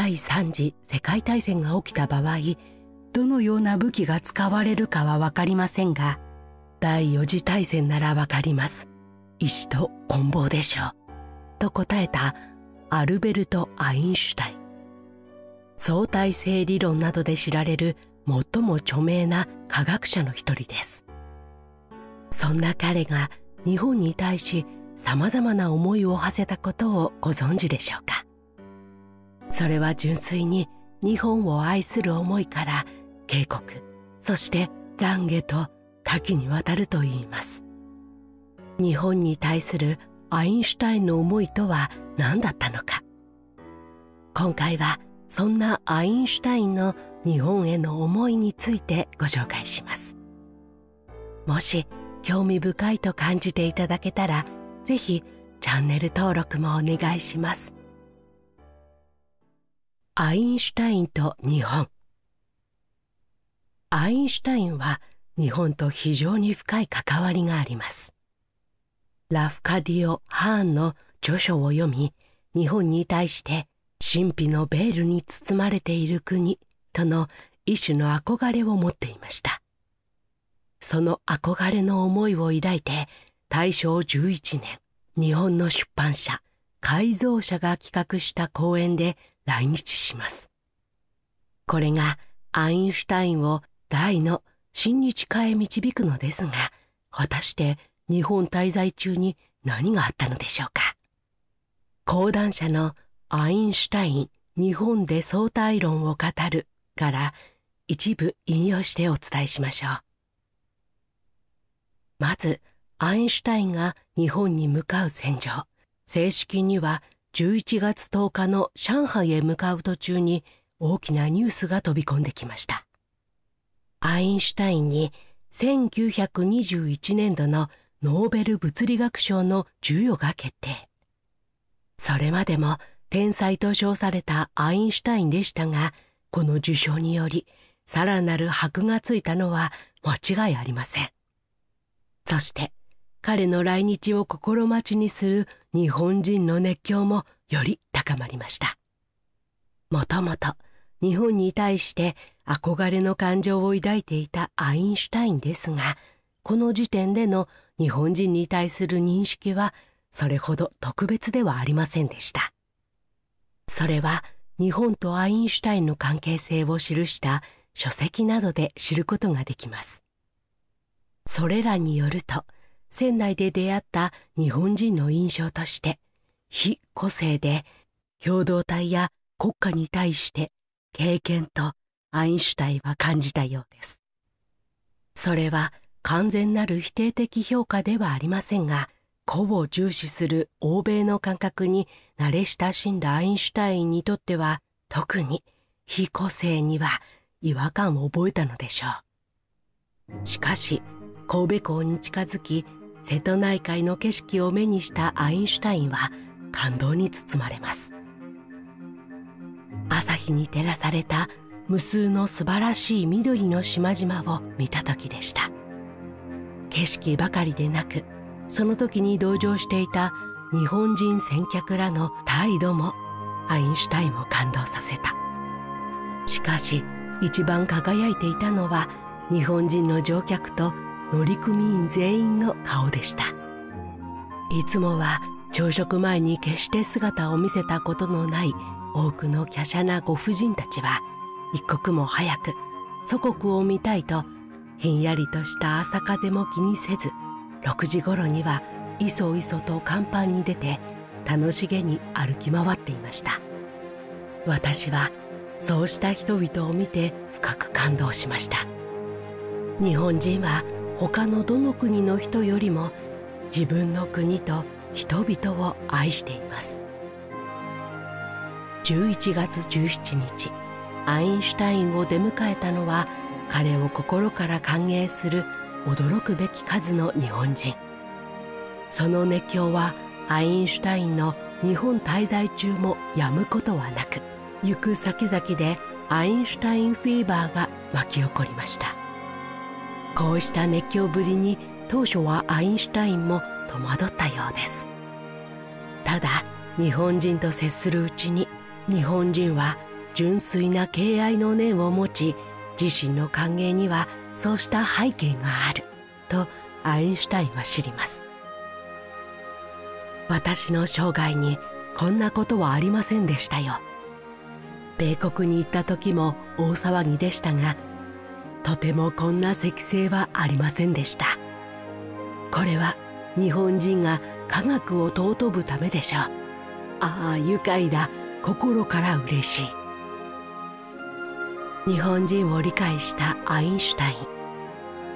第3次世界大戦が起きた場合どのような武器が使われるかは分かりませんが第4次大戦なら分かります。石と棍棒でしょう。と答えたアルベルト・アインシュタイン。相対性理論などで知られる最も著名な科学者の一人です。そんな彼が日本に対し様々な思いを馳せたことをご存知でしょうか？それは純粋に日本を愛する思いから警告そして懺悔と多岐にわたると言います。日本に対するアインシュタインの思いとは何だったのか。今回はそんなアインシュタインの日本への思いについてご紹介します。もし興味深いと感じていただけたらぜひチャンネル登録もお願いします。アインシュタインと日本。アインシュタインは日本と非常に深い関わりがあります。ラフカディオ・ハーンの著書を読み日本に対して神秘のベールに包まれている国との一種の憧れを持っていました。その憧れの思いを抱いて大正11年日本の出版社改造社が企画した講演で来日しますこれがアインシュタインを大の親日家へ導くのですが果たして日本滞在中に何があったのでしょうか？講談社のアインシュタイン日本で相対論を語るから一部引用してお伝えしましょう。まず、アインシュタインが日本に向かう戦場。正式には11月10日の上海へ向かう途中に大きなニュースが飛び込んできました。アインシュタインに1921年度のノーベル物理学賞の授与が決定。それまでも天才と称されたアインシュタインでしたが、この受賞により、さらなる箔がついたのは間違いありません。そして、彼の来日を心待ちにする日本人の熱狂もより高まりました。もともと、日本に対して憧れの感情を抱いていたアインシュタインですが、この時点での日本人に対する認識はそれほど特別ではありませんでした。それは日本とアインシュタインの関係性を記した書籍などで知ることができます。それらによると、船内で出会った日本人の印象として、非個性で共同体や国家に対して経験とアインシュタインは感じたようです。それは完全なる否定的評価ではありませんが、個を重視する欧米の感覚に慣れ親しんだアインシュタインにとっては、特に非個性には違和感を覚えたのでしょう。しかし、神戸港に近づき、瀬戸内海の景色を目にしたアインシュタインは感動に包まれます。朝日に照らされた無数の素晴らしい緑の島々を見た時でした。景色ばかりでなくその時に同乗していた日本人先客らの態度もアインシュタインを感動させたしかし一番輝いていたのは日本人の乗客と乗組員全員の顔でした。いつもは朝食前に決して姿を見せたことのない多くの華奢なご婦人たちは一刻も早く祖国を見たいとひんやりとした朝風も気にせず6時頃にはいそいそと甲板に出て楽しげに歩き回っていました。私はそうした人々を見て深く感動しました。日本人は他のどの国の人よりも自分の国と人々を愛しています。11月17日アインシュタインを出迎えたのは彼を心から歓迎する驚くべき数の日本人。その熱狂はアインシュタインの日本滞在中もやむことはなく行く先々でアインシュタインフィーバーが巻き起こりました。こうした熱狂ぶりに当初はアインシュタインも戸惑ったようです。ただ日本人と接するうちに日本人は純粋な敬愛の念を持ち自身の歓迎にはそうした背景があるとアインシュタインは知ります。私の生涯にこんなことはありませんでしたよ。米国に行った時も大騒ぎでしたがとてもこんな積成はありませんでした。これは日本人が科学を尊ぶためでしょう。ああ愉快だ。心から嬉しい。日本人を理解したアインシュタイン。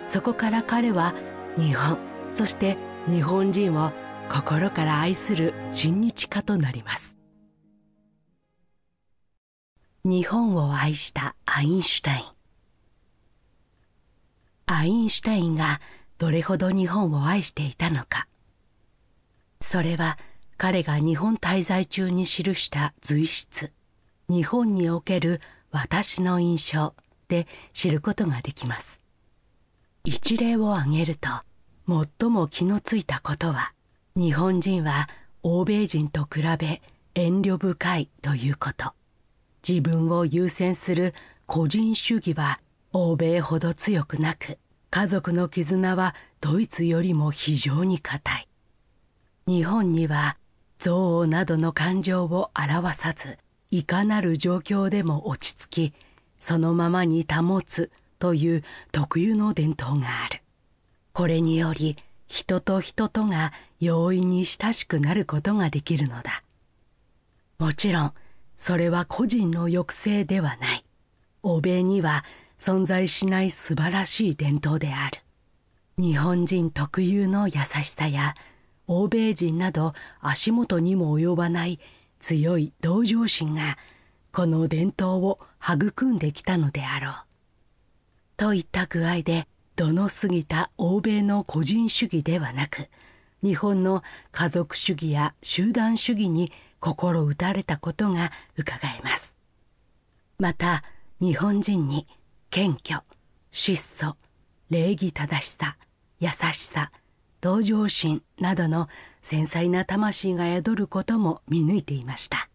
そこから彼は日本そして日本人を心から愛する親日家となります。日本を愛したアインシュタイン。アインシュタインがどれほど日本を愛していたのか。それは彼が日本滞在中に記した随筆「日本における私の印象」で知ることができます。一例を挙げると最も気のついたことは日本人は欧米人と比べ遠慮深いということ。自分を優先する個人主義は欧米ほど強くなく家族の絆はドイツよりも非常に固い。日本には憎悪などの感情を表さずいかなる状況でも落ち着きそのままに保つという特有の伝統がある。これにより人と人とが容易に親しくなることができるのだ。もちろんそれは個人の抑制ではない。欧米には存在しない素晴らしい伝統である日本人特有の優しさや欧米人など足元にも及ばない強い同情心がこの伝統を育んできたのであろう。といった具合で度の過ぎた欧米の個人主義ではなく日本の家族主義や集団主義に心打たれたことが伺えます。また日本人に謙虚質素礼儀正しさ優しさ同情心などの繊細な魂が宿ることも見抜いていました。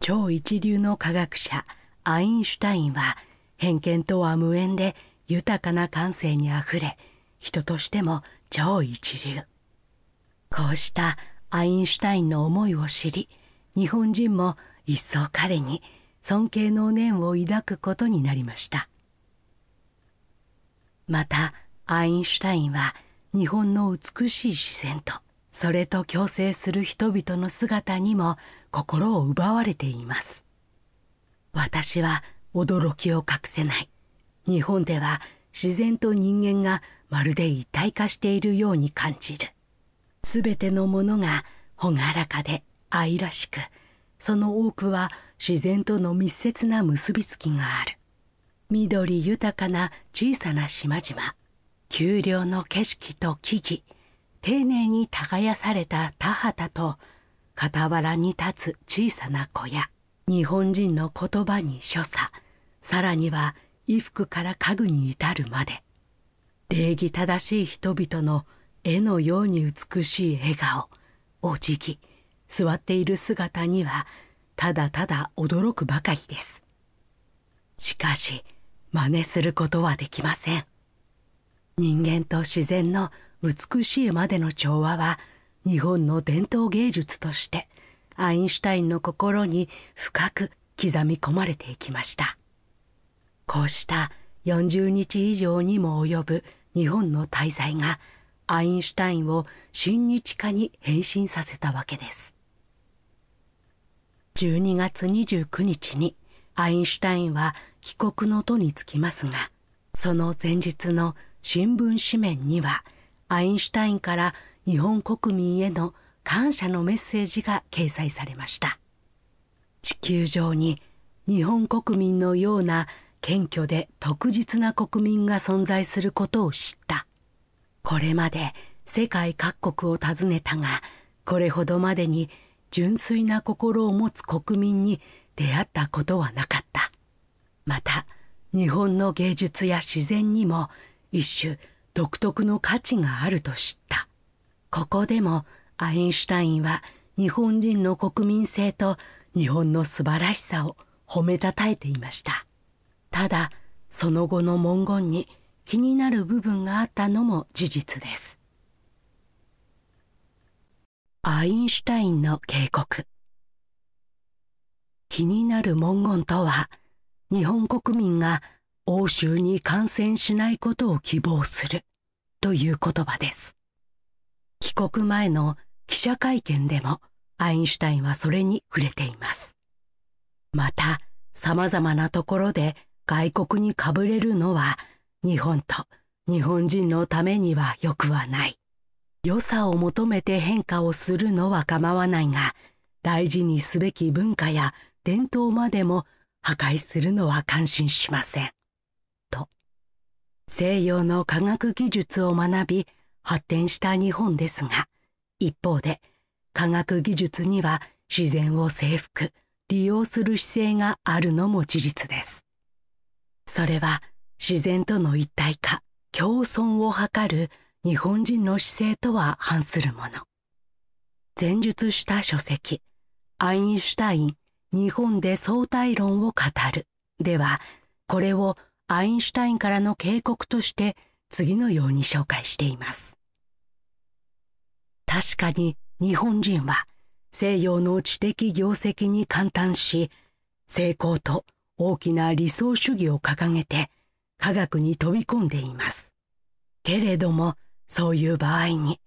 超一流の科学者アインシュタインは偏見とは無縁で豊かな感性にあふれ人としても超一流。こうしたアインシュタインの思いを知り日本人も一層彼に尊敬の念を抱くことになりました。またアインシュタインは日本の美しい自然とそれと共生する人々の姿にも心を奪われています。私は驚きを隠せない。日本では自然と人間がまるで一体化しているように感じる。すべてのものが朗らかで愛らしくその多くは自然との密接な結びつきがある。緑豊かな小さな島々。丘陵の景色と木々。丁寧に耕された田畑と傍らに立つ小さな小屋。日本人の言葉に所作。さらには衣服から家具に至るまで。礼儀正しい人々の絵のように美しい笑顔。お辞儀。座っている姿にはただただ驚くばかりです。しかし真似することはできません。人間と自然の美しいまでの調和は日本の伝統芸術としてアインシュタインの心に深く刻み込まれていきました。こうした40日以上にも及ぶ日本の滞在がアインシュタインを親日家に変身させたわけです。12月29日にアインシュタインは帰国の途につきますがその前日の新聞紙面にはアインシュタインから日本国民への感謝のメッセージが掲載されました。地球上に日本国民のような謙虚で特実な国民が存在することを知った。これまで世界各国を訪ねたがこれほどまでに純粋な心を持つ国民に出会ったことはなかった。また日本の芸術や自然にも一種独特の価値があると知った。ここでもアインシュタインは日本人の国民性と日本の素晴らしさを褒めたたえていました。ただその後の文言に気になる部分があったのも事実です。アインシュタインの警告。気になる文言とは日本国民が欧州に感染しないことを希望するという言葉です。帰国前の記者会見でもアインシュタインはそれに触れています。また様々なところで外国にかぶれるのは日本と日本人のためには良くはない。良さを求めて変化をするのは構わないが大事にすべき文化や伝統までも破壊するのは感心しません。と西洋の科学技術を学び発展した日本ですが一方で科学技術には自然を征服利用する姿勢があるのも事実です。それは自然との一体化共存を図る日本人の姿勢とは反するもの。前述した書籍、アインシュタイン、日本で相対論を語る。では、これをアインシュタインからの警告として次のように紹介しています。確かに日本人は西洋の知的業績に感嘆し、成功と大きな理想主義を掲げて科学に飛び込んでいます。けれども、そういう場合に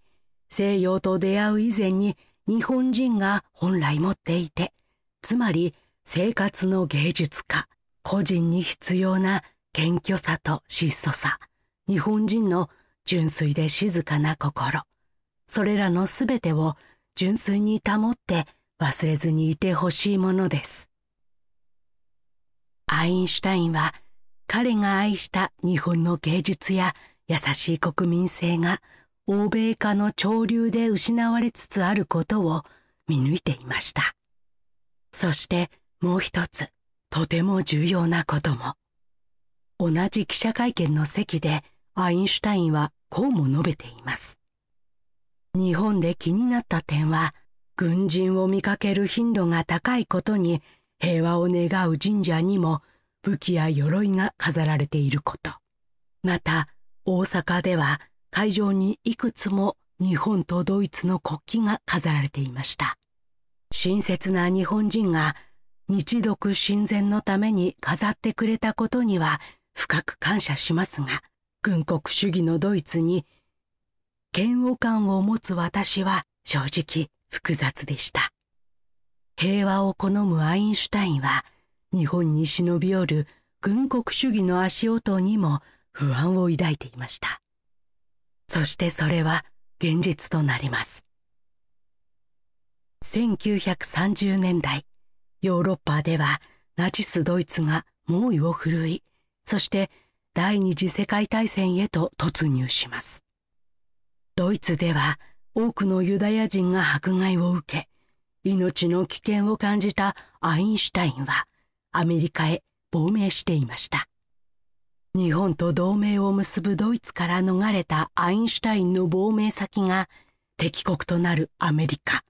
西洋と出会う以前に日本人が本来持っていてつまり生活の芸術家個人に必要な謙虚さと質素さ日本人の純粋で静かな心それらのすべてを純粋に保って忘れずにいてほしいものですアインシュタインは彼が愛した日本の芸術や優しい国民性が欧米化の潮流で失われつつあることを見抜いていました。そしてもう一つ、とても重要なことも。同じ記者会見の席でアインシュタインはこうも述べています。日本で気になった点は、軍人を見かける頻度が高いことに平和を願う神社にも武器や鎧が飾られていること。また、大阪では会場にいくつも日本とドイツの国旗が飾られていました。親切な日本人が日独親善のために飾ってくれたことには深く感謝しますが、軍国主義のドイツに嫌悪感を持つ私は正直複雑でした。平和を好むアインシュタインは日本に忍び寄る軍国主義の足音にも不安を抱いていました。そしてそれは現実となります。1930年代、ヨーロッパではナチスドイツが猛威を振るい、そして第二次世界大戦へと突入します。ドイツでは多くのユダヤ人が迫害を受け、命の危険を感じたアインシュタインはアメリカへ亡命していました。日本と同盟を結ぶドイツから逃れたアインシュタインの亡命先が敵国となるアメリカ。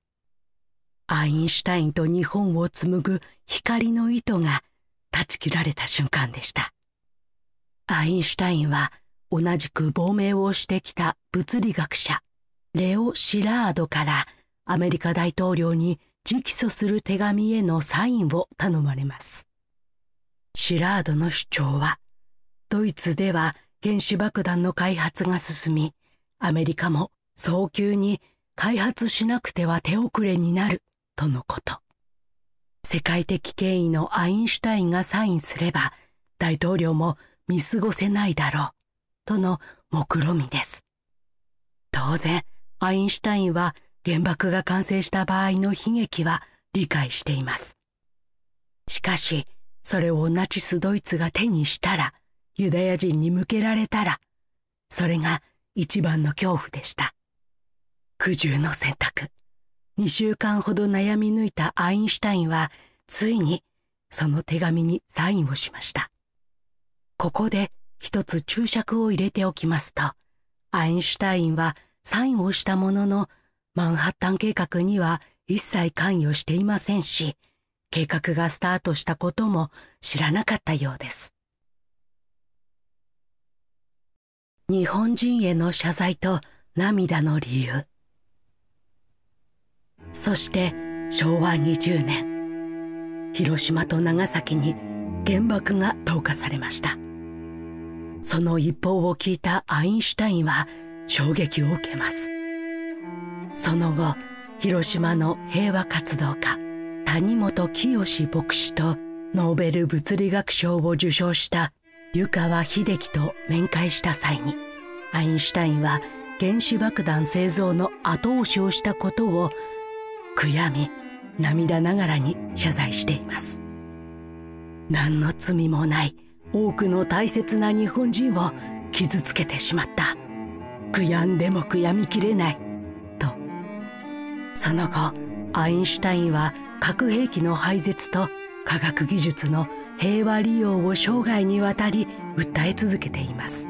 アインシュタインと日本を紡ぐ光の糸が断ち切られた瞬間でした。アインシュタインは同じく亡命をしてきた物理学者レオ・シラードからアメリカ大統領に直訴する手紙へのサインを頼まれます。シラードの主張はドイツでは原子爆弾の開発が進み、アメリカも早急に開発しなくては手遅れになるとのこと。世界的権威のアインシュタインがサインすれば大統領も見過ごせないだろうとの目論みです。当然、アインシュタインは原爆が完成した場合の悲劇は理解しています。しかし、それをナチスドイツが手にしたら、ユダヤ人に向けられたら、それが一番の恐怖でした。苦渋の選択。2週間ほど悩み抜いたアインシュタインは、ついにその手紙にサインをしました。ここで一つ注釈を入れておきますと、アインシュタインはサインをしたものの、マンハッタン計画には一切関与していませんし、計画がスタートしたことも知らなかったようです。日本人への謝罪と涙の理由。そして昭和20年、広島と長崎に原爆が投下されました。その一報を聞いたアインシュタインは衝撃を受けます。その後、広島の平和活動家、谷本清牧師とノーベル物理学賞を受賞した湯川秀樹と面会した際にアインシュタインは原子爆弾製造の後押しをしたことを悔やみ涙ながらに謝罪しています。何の罪もない多くの大切な日本人を傷つけてしまった。悔やんでも悔やみきれない。と。その後アインシュタインは核兵器の廃絶と科学技術の平和利用を生涯にわたり訴え続けています。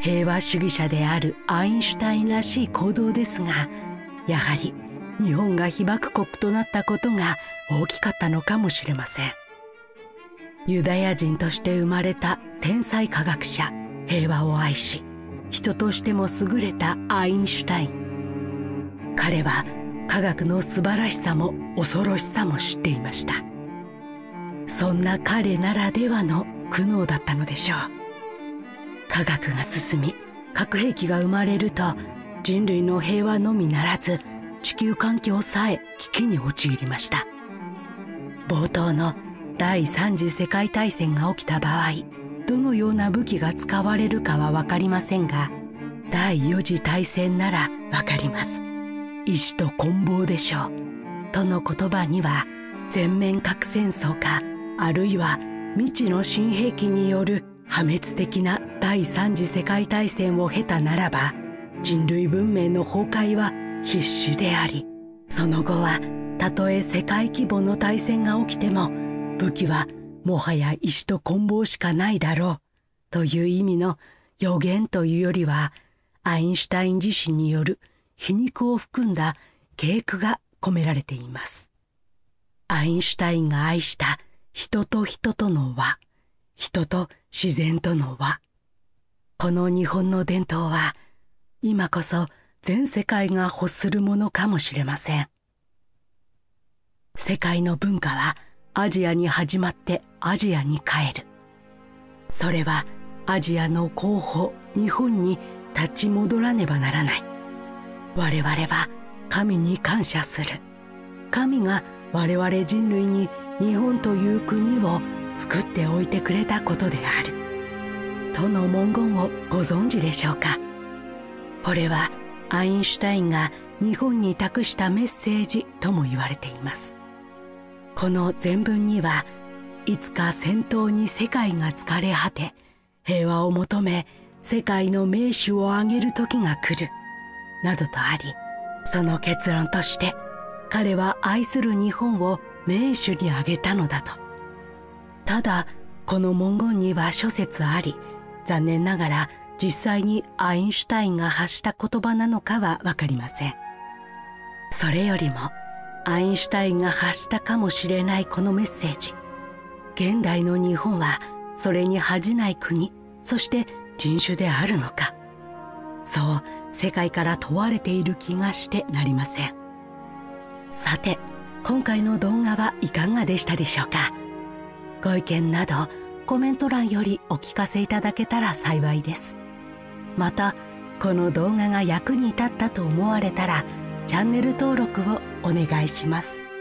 平和主義者であるアインシュタインらしい行動ですがやはり日本が被爆国となったことが大きかったのかもしれません。ユダヤ人として生まれた天才科学者平和を愛し人としても優れたアインシュタイン。彼は科学の素晴らしさも恐ろしさも知っていました。そんな彼ならではの苦悩だったのでしょう。科学が進み核兵器が生まれると人類の平和のみならず地球環境さえ危機に陥りました。冒頭の第三次世界大戦が起きた場合どのような武器が使われるかは分かりませんが第四次大戦なら分かります。意志と棍棒でしょう。との言葉には全面核戦争かあるいは未知の新兵器による破滅的な第三次世界大戦を経たならば人類文明の崩壊は必至でありその後はたとえ世界規模の大戦が起きても武器はもはや石と棍棒しかないだろうという意味の予言というよりはアインシュタイン自身による皮肉を含んだ警句が込められています。アインシュタインが愛した人と人との和、人と自然との和。この日本の伝統は今こそ全世界が欲するものかもしれません。世界の文化はアジアに始まってアジアに帰る。それはアジアの候補日本に立ち戻らねばならない。我々は神に感謝する神が我々人類に日本という国を作っておいてくれたことであるとの文言をご存知でしょうか？これはアインシュタインが日本に託したメッセージとも言われています。この全文にはいつか戦闘に世界が疲れ果て平和を求め世界の名手を挙げる時が来るなどとありその結論として彼は愛する日本を名手に挙げたのだと。ただこの文言には諸説あり残念ながら実際にアインシュタインが発した言葉なのかは分かりません。それよりもアインシュタインが発したかもしれないこのメッセージ。現代の日本はそれに恥じない国そして人種であるのか。そう世界から問われている気がしてなりません。さて今回の動画はいかがでしたでしょうか？ご意見などコメント欄よりお聞かせいただけたら幸いです。またこの動画が役に立ったと思われたらチャンネル登録をお願いします。